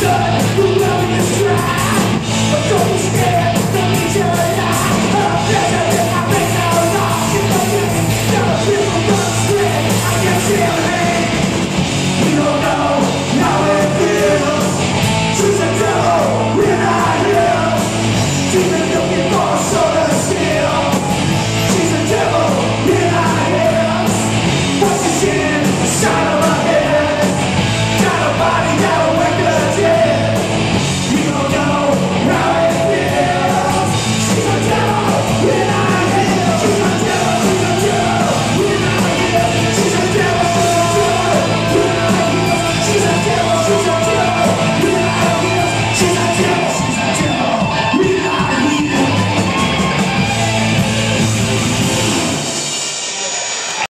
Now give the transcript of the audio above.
die